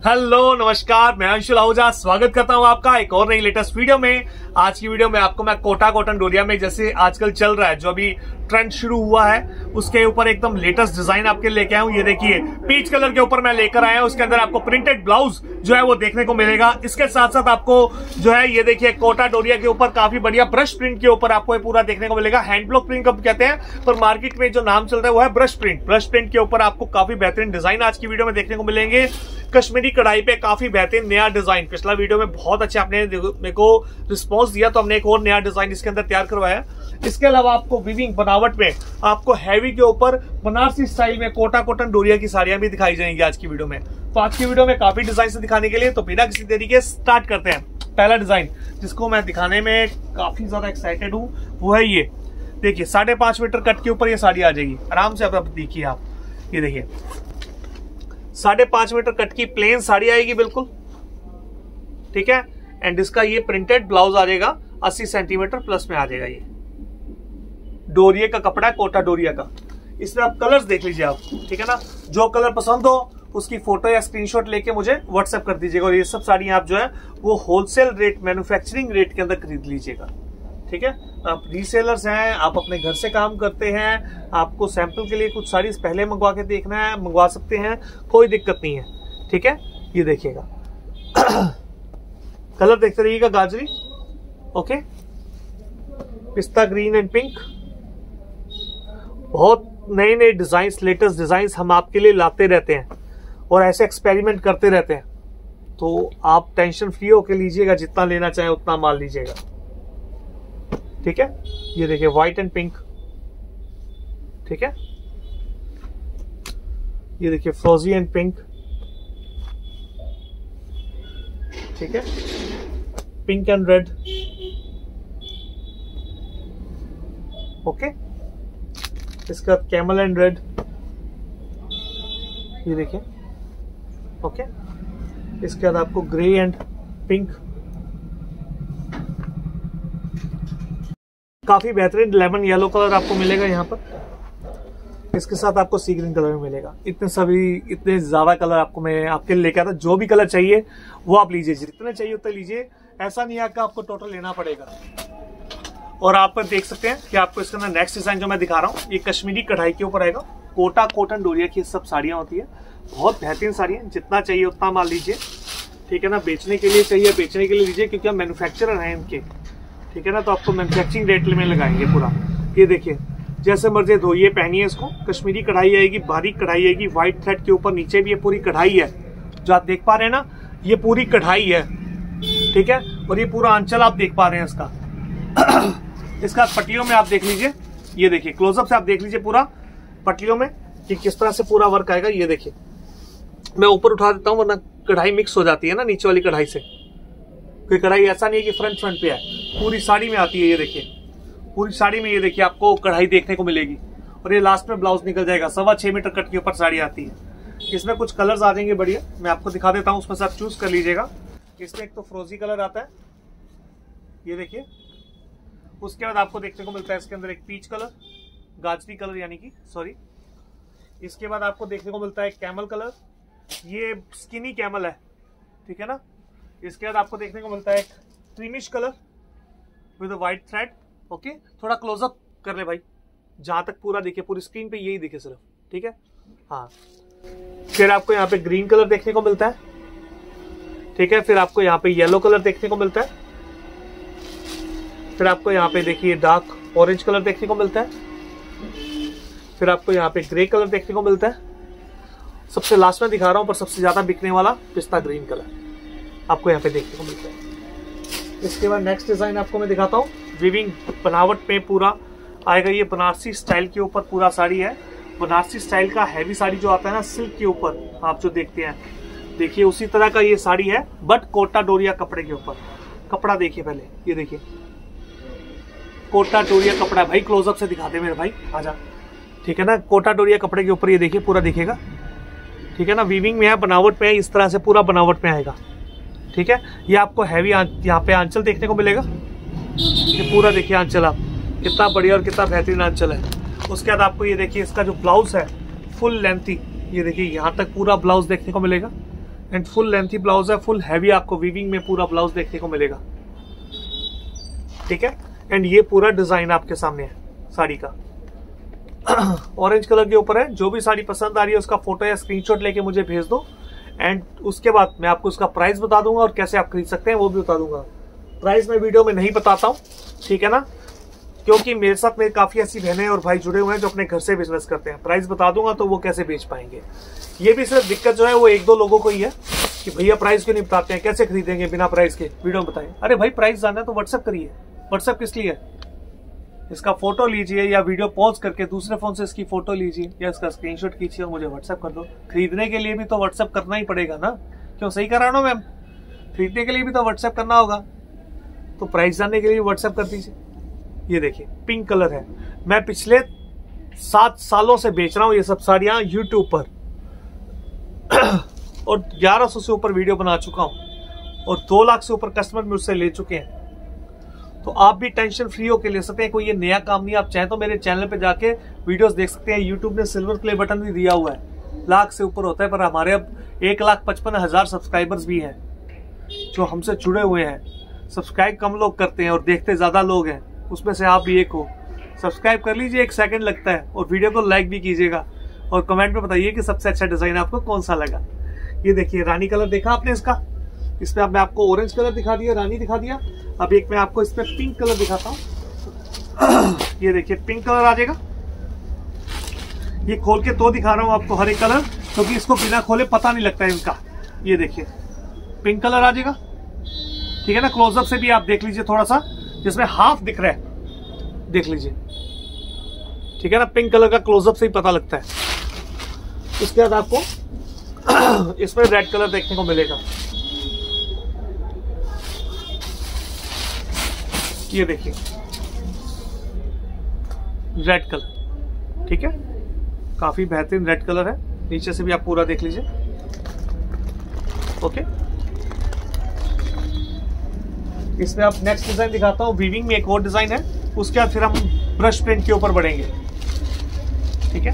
Hello, नमस्कार, मैं अंशुल आहूजा, स्वागत करता हूँ आपका एक और नई लेटेस्ट वीडियो में। आज की वीडियो में आपको मैं कोटा कॉटन डोरिया में जैसे आजकल चल रहा है, जो अभी ट्रेंड शुरू हुआ है, उसके ऊपर एकदम लेटेस्ट डिज़ाइन आपके लेके आया हूँ। ये देखिए पीच कलर के ऊपर मैं लेकर आया हूँ। उसके अंदर आपको प्रिंटेड ब्लाउज जो है वो देखने को मिलेगा। इसके साथ साथ आपको जो है, ये देखिए, कोटा डोरिया के ऊपर काफ़ी बढ़िया ब्रश प्रिंट के ऊपर आपको पूरा देखने को मिलेगा। हैंड ब्लॉक प्रिंट कब कहते हैं? पर मार्केट में जो नाम चल रहा है, वो है ब्रश प्रिंट ब्रश प्रिंट के ऊपर आपको काफ़ी बेहतरीन डिज़ाइन आज की वीडियो में देखने को मिलेंगे। कश्मीरी कढ़ाई पे काफ़ी बेहतरीन नया डिज़ाइन। पिछला वीडियो में बहुत अच्छे आपने मेरे को रिस्पॉन्स दिया तो हमने एक और नया डिज़ाइन इसके अंदर तैयार करवाया। इसके अलावा आपको विविंग बनावट में, आपको हैवी के ऊपर बनारसी स्टाइल में कोटा कॉटन डोरिया की साड़ियाँ भी दिखाई जाएँगी आज की वीडियो में। तो आज की वीडियो में काफ़ी डिज़ाइन दिखाने के लिए तो बिना किसी तरीके स्टार्ट करते हैं। पहला डिज़ाइन जिसको मैं दिखाने में काफ़ी ज़्यादा एक्साइटेड हूँ, वो है ये। देखिए, साढ़े पाँच मीटर कट के ऊपर ये साड़ी आ जाएगी। आराम से अब देखिए आप। ये देखिए। साढ़े पाँच मीटर कट की प्लेन साड़ी आएगी बिल्कुल। ठीक है? एंड इसका ये प्रिंटेड ब्लाउज आ जाएगा, अस्सी सेंटीमीटर प्लस में आ जाएगा ये। डोरिया का कपड़ा कोटा डोरिया का। इसमें आप कलर्स देख लीजिए आप, ठीक है ना? जो कलर पसंद हो, उसकी फ़ोटो या स्क्रीनशॉट लेके मुझे व्हाट्सएप कर दीजिएगा और ये सब साड़ियाँ आप जो है, वो होलसेल रेट मैन्युफैक्चरिंग रेट के अंदर खरीद लीजिएगा। ठीक है? आप रीसेलर्स हैं, आप अपने घर से काम करते हैं, आपको सैंपल के लिए कुछ साड़ी पहले मंगवा के देखना है, मंगवा सकते हैं, कोई दिक्कत नहीं है, ठीक है? ये देखिएगा। कलर देखते रहिएगा, गाजरी ओके पिस्ता ग्रीन एंड पिंक बहुत नए नए डिज़ाइन लेटेस्ट डिज़ाइन हम आपके लिए लाते रहते हैं और ऐसे एक्सपेरिमेंट करते रहते हैं। तो आप टेंशन फ्री होकर लीजिएगा, जितना लेना चाहे उतना माल लीजिएगा। ठीक है? ये देखिए व्हाइट एंड पिंक ठीक है? ये देखिए फ्रोजी एंड पिंक ठीक है? पिंक एंड रेड ओके इसका कैमल एंड रेड ये देखिए। ओके इसके बाद आपको ग्रे एंड पिंक काफ़ी बेहतरीन लेमन येलो कलर आपको मिलेगा यहाँ पर। इसके साथ आपको सी ग्रीन कलर में मिलेगा। इतने सभी, इतने ज़्यादा कलर आपको मैं आपके लिए लेकर आता जो भी कलर चाहिए, वो आप लीजिए। जितने चाहिए उतने लीजिए। ऐसा नहीं है कि आपको टोटल लेना पड़ेगा। और आप देख सकते हैं कि आपको इसके अंदर नेक्स्ट डिज़ाइन जो मैं दिखा रहा हूँ, ये कश्मीरी कढ़ाई के ऊपर आएगा। कोटा कॉटन डोरिया की सब साड़ियाँ होती है। बहुत बेहतरीन साड़ियाँ जितना चाहिए उतना माल लीजिए। ठीक है ना? बेचने के लिए चाहिए, बेचने के लिए लीजिए, क्योंकि हम मैन्युफैक्चरर हैं इनके। ठीक है ना? तो आपको मैन्युफैक्चरिंग रेट में लगाएँगे पूरा। ये देखिए, जैसे मर्ज़ी धोइए पहनिए इसको। कश्मीरी कढ़ाई आएगी, बारीक कढ़ाई आएगी व्हाइट थ्रेड के ऊपर नीचे भी ये पूरी कढ़ाई है। जो आप देख पा रहे हैं ना, ये पूरी कढ़ाई है। ठीक है? और ये पूरा अंचल आप देख पा रहे हैं इसका। इसका पट्टियों में आप देख लीजिए। ये देखिए क्लोजअप से आप देख लीजिए पूरा पट्टियों में कि किस तरह से पूरा वर्क आएगा। ये देखिए, मैं ऊपर उठा देता हूँ, वरना कढ़ाई मिक्स हो जाती है ना, नीचे वाली कढ़ाई से। कोई कढ़ाई ऐसा नहीं है कि फ्रंट फ्रंट पे है पूरी साड़ी में आती है ये देखिए। पूरी साड़ी में ये देखिए आपको कढ़ाई देखने को मिलेगी। और ये लास्ट में ब्लाउज निकल जाएगा। सवा छह मीटर कट के ऊपर साड़ी आती है। इसमें कुछ कलर्स आ जाएँगे बढ़िया। मैं आपको दिखा देता हूँ, उसमें से आप चूज़ कर लीजिएगा। इसमें एक तो फ्रोजी कलर आता है। ये देखिए। उसके बाद आपको देखने को मिलता है इसके अंदर एक पीच कलर गाजरी कलर यानी कि सॉरी इसके बाद आपको देखने को मिलता है कैमल कलर ये स्किनी कैमल है। ठीक है ना? इसके बाद आपको देखने को मिलता है एक creamish colour with white thread okay थोड़ा क्लोजअप कर ले भाई। जहाँ तक पूरा दिखे, पूरी स्क्रीन पे यही दिखे सिर्फ़, ठीक है? हाँ। फिर आपको यहाँ पे ग्रीन कलर देखने को मिलता है। ठीक है? फिर आपको यहाँ पे येलो कलर देखने को मिलता है। फिर आपको यहाँ पे देखिए डार्क ऑरेंज कलर देखने को मिलता है। फिर आपको यहाँ पे ग्रे कलर देखने को मिलता है। सबसे लास्ट में दिखा रहा हूँ, पर सबसे ज़्यादा बिकने वाला पिस्ता ग्रीन कलर आपको यहाँ पे देखने को मिलता है। इसके बाद नेक्स्ट डिज़ाइन आपको मैं दिखाता हूँ। विविंग बनावट पे पूरा आएगा। ये बनारसी स्टाइल के ऊपर पूरा साड़ी है। बनारसी स्टाइल का हैवी साड़ी जो आता है ना सिल्क के ऊपर, आप जो देखते हैं। देखिए, उसी तरह का ये साड़ी है बट कोटा डोरिया कपड़े के ऊपर। कपड़ा देखिए पहले, ये देखिए। कोटा डोरिया कपड़ा भाई क्लोजअप से दिखाते मेरे भाई। आजा। ठीक है ना? कोटा डोरिया कपड़े के ऊपर ये देखिए, पूरा दिखेगा। ठीक है ना? वीविंग में है, बनावट में है, इस तरह से पूरा बनावट में आएगा। ठीक है? ये आपको हैवी यहाँ पे आंचल देखने को मिलेगा। ये पूरा देखिए आंचल आप। कितना बढ़िया और कितना बेहतरीन आंचल है। उसके बाद आपको ये देखिए, इसका जो ब्लाउज है फुल लेंथी ये देखिए, यहाँ तक पूरा ब्लाउज देखने को मिलेगा। एंड फुल लेंथी ब्लाउज है फुल हैवी आपको वीविंग में पूरा ब्लाउज देखने को मिलेगा। ठीक है? एंड ये पूरा डिज़ाइन आपके सामने है, साड़ी का। ऑरेंज कलर के ऊपर है। जो भी साड़ी पसंद आ रही है, उसका फ़ोटो या स्क्रीनशॉट लेके मुझे भेज दो। एंड उसके बाद मैं आपको उसका प्राइस बता दूँगा और कैसे आप खरीद सकते हैं वो भी बता दूँगा। प्राइस मैं वीडियो में नहीं बताता हूँ, ठीक है ना? क्योंकि मेरे साथ मेरे काफ़ी ऐसी बहनें और भाई जुड़े हुए हैं जो अपने घर से बिज़नेस करते हैं। प्राइस बता दूँगा तो वो कैसे बेच पाएँगे। ये भी सिर्फ़ दिक्कत जो है, वो एक दो लोगों को ही है कि भैया प्राइस क्यों नहीं बताते हैं? कैसे खरीदेंगे बिना प्राइस के? वीडियो में बताएँ। अरे भाई प्राइस जानना है तो व्हाट्सअप करिए। व्हाट्सअप किस लिए? इसका फ़ोटो लीजिए या वीडियो पॉज करके दूसरे फ़ोन से इसकी फ़ोटो लीजिए या इसका स्क्रीनशॉट खींचिए और मुझे व्हाट्सअप कर दो। खरीदने के लिए भी तो व्हाट्सअप करना ही पड़ेगा ना? क्यों, सही करा ना मैम? खरीदने के लिए भी तो व्हाट्सएप करना होगा। तो प्राइस जानने के लिए व्हाट्सएप कर दीजिए। ये देखिए पिंक कलर है। मैं पिछले सात सालों से बेच रहा हूँ ये सब साड़ियाँ यूट्यूब पर। और 1100 से ऊपर वीडियो बना चुका हूँ। और दो लाख से ऊपर कस्टमर मुझसे ले चुके हैं। तो आप भी टेंशन फ्री होकर ले सकते हैं, कोई ये नया काम नहीं आप चाहे तो मेरे चैनल पे जाके वीडियोस देख सकते हैं। यूट्यूब ने सिल्वर प्ले बटन भी दिया हुआ है। लाख से ऊपर होता है, पर हमारे अब एक लाख पचपन हज़ार सब्सक्राइबर्स भी हैं, जो हमसे जुड़े हुए हैं। सब्सक्राइब कम लोग करते हैं और देखते ज़्यादा लोग हैं। उसमें से आप भी एक हो। सब्सक्राइब कर लीजिए, एक सेकेंड लगता है, और वीडियो को लाइक भी कीजिएगा। और कमेंट में बताइए कि सबसे अच्छा डिज़ाइन आपको कौन सा लगा। ये देखिए, रानी कलर देखा आपने इसका? इसमें अब मैं आपको ऑरेंज कलर दिखा दिया, रानी दिखा दिया। अब एक मैं आपको इसमें पिंक कलर दिखाता हूँ। ये देखिए पिंक कलर आ जाएगा। ये खोल के तो दिखा रहा हूँ आपको हरे कलर क्योंकि तो इसको बिना खोले पता नहीं लगता है इनका। ये देखिए पिंक कलर आ जाएगा। ठीक है ना क्लोजअप से भी आप देख लीजिए थोड़ा सा, जिसमें हाफ़ दिख रहा है। देख लीजिए। ठीक है ना पिंक कलर का क्लोजअप से ही पता लगता है। उसके बाद आपको इसमें रेड कलर देखने को मिलेगा। ये देखिए। रेड कलर ठीक है? काफ़ी बेहतरीन रेड कलर है। नीचे से भी आप पूरा देख लीजिए। ओके इसमें आप नेक्स्ट डिज़ाइन दिखाता हूँ। वीविंग में एक और डिज़ाइन है। उसके बाद फिर हम ब्रश प्रिंट के ऊपर बढ़ेंगे। ठीक है?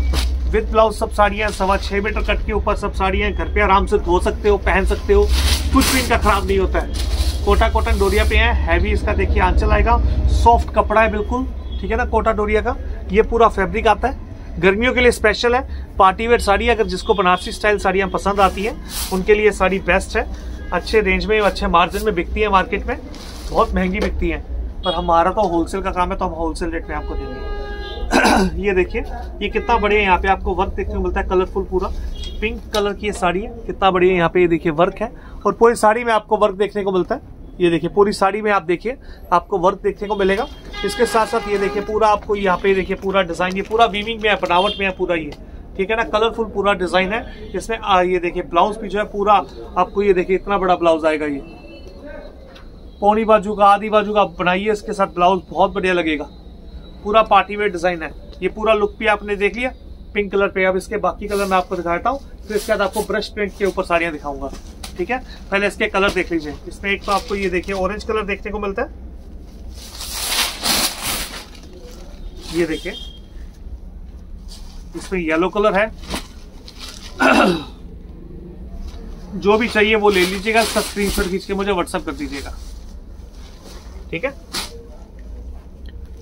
विद ब्लाउज सब साड़ियाँ, सवा छह मीटर कट के ऊपर सब साड़ियाँ। घर पे आराम से धो सकते हो, पहन सकते हो। कुछ भी इनका खराब नहीं होता है। कोटा कॉटन डोरिया पे है हैवी इसका देखिए आंचल आएगा। सॉफ्ट कपड़ा है बिल्कुल, ठीक है ना, कोटा डोरिया का। ये पूरा फैब्रिक आता है। गर्मियों के लिए स्पेशल है। पार्टी वेयर साड़ी, अगर जिसको बनारसी स्टाइल साड़ियाँ पसंद आती हैं, उनके लिए साड़ी बेस्ट है। अच्छे रेंज में, अच्छे मार्जिन में बिकती है मार्केट में। बहुत महँगी बिकती है। पर हमारा तो होलसेल का काम है तो हम होलसेल रेट में आपको देंगे। ये देखिए, ये कितना बढ़िया यहाँ पे आपको वर्क देखने को मिलता है कलरफुल पूरा। पिंक कलर की ये साड़ी है, कितना बढ़िया यहाँ पे ये देखिए वर्क है। और पूरी साड़ी में आपको वर्क देखने को मिलता है। ये देखिए पूरी साड़ी में आप देखिए आपको वर्क देखने को मिलेगा। इसके साथ साथ ये देखिए पूरा आपको यहाँ पे देखिए पूरा डिज़ाइन ये पूरा वीविंग में है बनावट में है पूरा ये। ठीक है ना? कलरफुल पूरा डिज़ाइन है। इसमें आ, ये देखिए ब्लाउज भी जो है पूरा आपको ये देखिए इतना बड़ा ब्लाउज आएगा ये। पौनी बाजू का आधी बाजू का बनाइए इसके साथ ब्लाउज बहुत बढ़िया लगेगा। पूरा पार्टी वेयर डिज़ाइन है। ये पूरा लुक भी आपने देख लिया। पिंक कलर पे। अब इसके बाकी कलर मैं आपको दिखाता हूँ। फिर इसके बाद आपको ब्रश प्रिंट के ऊपर साड़ियाँ दिखाऊँगा। ठीक है? पहले इसके कलर देख लीजिए। इसमें एक तो आपको ये देखिए ऑरेंज कलर देखने को मिलता है। ये देखिए। इसमें येलो कलर है। जो भी चाहिए वो ले लीजिएगा, इसका स्क्रीनशॉट खींच के मुझे व्हाट्सअप कर दीजिएगा। ठीक है?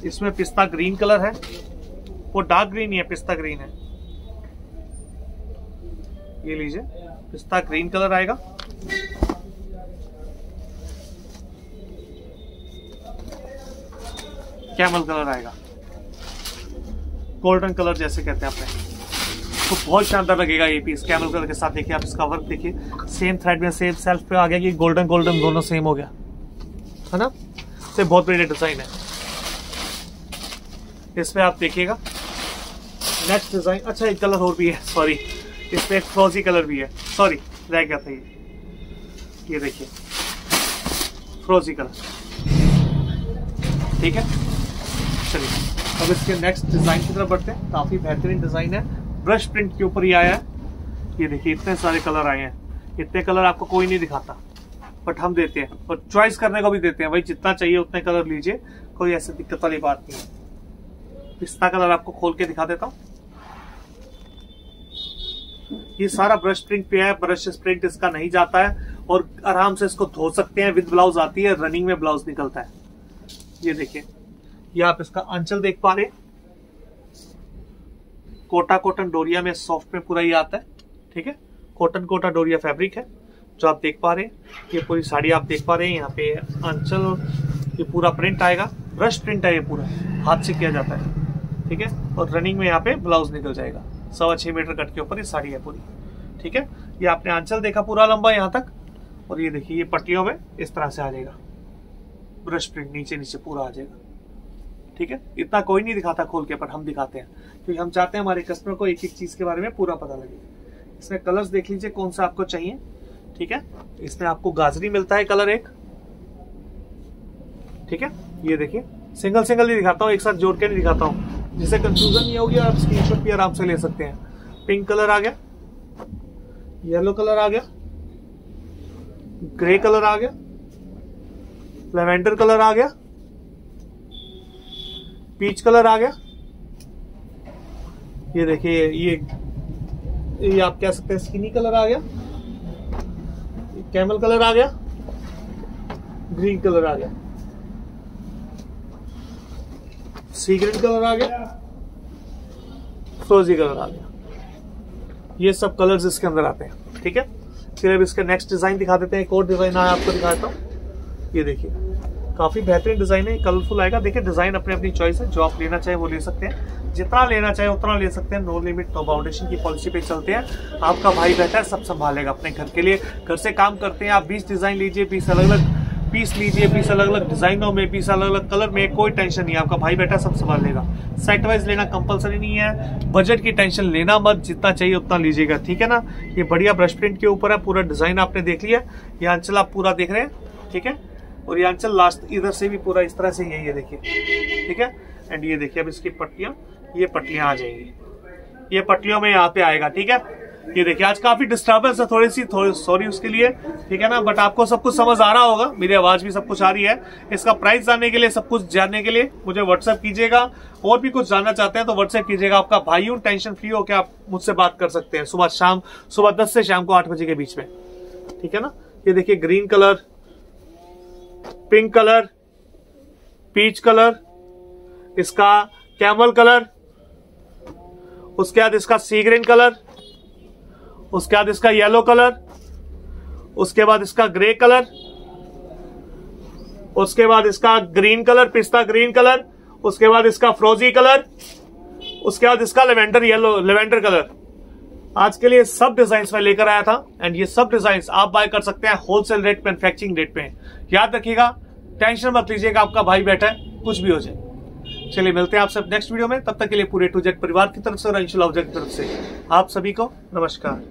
इसमें पिस्ता ग्रीन कलर है। वो डार्क ग्रीन ही है, पिस्ता ग्रीन है। ये लीजिए। पिस्ता ग्रीन कलर आएगा। कैमल कलर आएगा। गोल्डन कलर जैसे कहते हैं अपने। तो बहुत शानदार लगेगा ये पीस कैमल कलर के साथ देखिए, आप इसका वर्क देखिए। सेम थ्रेड में सेम सेल्फ पे आ गया कि गोल्डन गोल्डन दोनों सेम हो गया। है ना? से बहुत बढ़िया डिज़ाइन है। इसमें आप देखिएगा नेक्स्ट डिज़ाइन अच्छा एक कलर और भी है सॉरी इसमें एक फ्रोजी कलर भी है। सॉरी रह गया था ये। ये देखिए फ्रोजी कलर ठीक है? चलिए। अब इसके नेक्स्ट डिज़ाइन की तरफ़ बढ़ते हैं। काफ़ी बेहतरीन डिज़ाइन है। ब्रश प्रिंट के ऊपर ही आया है। ये देखिए, इतने सारे कलर आए हैं। इतने कलर आपको कोई नहीं दिखाता। बट हम देते हैं। और चॉइस करने को भी देते हैं। भाई, जितना चाहिए उतने कलर लीजिए। कोई ऐसी दिक्कत वाली बात नहीं है। पिस्ता कलर आपको खोल के दिखा देता हूँ। ये सारा ब्रश प्रिंट पे है। ब्रश प्रिंट इसका नहीं जाता है। और आराम से इसको धो सकते हैं। विद ब्लाउज आती है। रनिंग में ब्लाउज निकलता है। ये देखिए। ये आप इसका अंचल देख पा रहे कोटा कॉटन डोरिया में सॉफ्ट में पूरा ही आता है, ठीक है? कॉटन कोटा डोरिया फैब्रिक है, जो आप देख पा रहे हैं। ये पूरी साड़ी आप देख पा रहे हैं, यहाँ पे अंचल, ये पूरा प्रिंट आएगा। ब्रश प्रिंट है ये पूरा, हाथ से किया जाता है, ठीक है? और रनिंग में यहाँ पे ब्लाउज निकल जाएगा। सवा छह मीटर कट के ऊपर ये साड़ी है पूरी, ठीक है? ये आपने आंचल देखा पूरा लंबा यहाँ तक, और ये देखिए, ये पट्टियों में इस तरह से आ जाएगा। ब्रश प्रिंट नीचे नीचे पूरा आ जाएगा। ठीक है? इतना कोई नहीं दिखाता खोल के, पर हम दिखाते हैं। क्योंकि हम चाहते हैं हमारे कस्टमर को एक एक चीज़ के बारे में पूरा पता लगे। इसमें कलर्स देख लीजिए, कौन सा आपको चाहिए। ठीक है? इसमें आपको गाजरी मिलता है कलर एक। ठीक है? ये देखिए। सिंगल सिंगल ही दिखाता हूँ, एक साथ जोड़ के नहीं दिखाता हूँ। जिससे कंफ्यूजन नहीं होगी, आप स्क्रीनशॉट भी आराम से ले सकते हैं। पिंक कलर आ गया। येलो कलर आ गया। ग्रे कलर आ गया। लेवेंडर कलर आ गया। पीच कलर आ गया। ये देखिए, ये ये आप कह सकते हैं स्किनी कलर आ गया। कैमल कलर आ गया। ग्रीन कलर आ गया। सी ग्रीन कलर आ गया। फ्रोजी कलर आ गया। ये सब कलर्स इसके अंदर आते हैं, ठीक है? फिर अब इसका नेक्स्ट डिज़ाइन दिखा देते हैं। एक और डिज़ाइन आया, आपको दिखाता हूँ। ये देखिए। काफ़ी बेहतरीन डिज़ाइन है, कलरफुल आएगा। देखिए, डिज़ाइन अपनी अपनी चॉइस है, जो आप लेना चाहे वो ले सकते हैं। जितना लेना चाहे उतना ले सकते हैं। नो लिमिट नो बाउंडेशन की पॉलिसी पे चलते हैं। आपका भाई बेहतर सब संभालेगा अपने घर के लिए। घर से काम करते हैं, आप बीस डिज़ाइन लीजिए, बीस अलग अलग पीस लीजिए पीस अलग अलग डिजाइनों में पीस अलग अलग कलर में, कोई टेंशन नहीं आपका भाई बेटा सब संभाल लेगा सेट वाइज लेना कंपलसरी नहीं है। बजट की टेंशन लेना मत, जितना चाहिए उतना लीजिएगा, ठीक है ना? ये बढ़िया ब्रश प्रिंट के ऊपर है, पूरा डिज़ाइन आपने देख लिया। ये अंचल आप पूरा देख रहे हैं, ठीक है? और ये अंचल लास्ट इधर से भी पूरा इस तरह से यही है देखिए। ठीक है? एंड ये देखिए, अब इसकी पट्टियाँ, ये पट्टियाँ आ जाएँगी। ये पट्टियों में यहाँ पे आएगा, ठीक है? ये देखिए, आज काफ़ी डिस्टर्बेंस है थोड़ी सी, थोड़ी सॉरी उसके लिए, ठीक है ना? बट आपको सब कुछ समझ आ रहा होगा, मेरी आवाज़ भी सब कुछ आ रही है। इसका प्राइस जानने के लिए, सब कुछ जानने के लिए मुझे व्हाट्सएप कीजिएगा। और भी कुछ जानना चाहते हैं तो व्हाट्सएप कीजिएगा। आपका भाई हूँ टेंशन फ्री होकर आप मुझसे बात कर सकते हैं। सुबह शाम, सुबह दस से शाम को आठ बजे के बीच में। ठीक है ना? ये देखिए green colour pink colour, peach colour, इसका कैमल कलर, उसके बाद इसका सी ग्रीन कलर, उसके बाद इसका येलो कलर, उसके बाद इसका ग्रे कलर, उसके बाद इसका ग्रीन कलर, पिस्ता ग्रीन कलर, उसके बाद इसका फ्रोजी कलर, उसके बाद इसका लेवेंडर येलो, लेवेंडर कलर। आज के लिए सब डिज़ाइन में लेकर आया था एंड ये सब डिज़ाइन आप बाय कर सकते हैं होलसेल रेट मैनुफेक्चरिंग रेट पे। याद रखिएगा टेंशन मत लीजिएगा, आपका भाई बैठा है, कुछ भी हो जाए। चलिए, मिलते हैं आप सब नेक्स्ट वीडियो में। तब तक के लिए पूरे टू जेट परिवार की तरफ़ से और अंशुल की तरफ़ से। आप सभी को नमस्कार।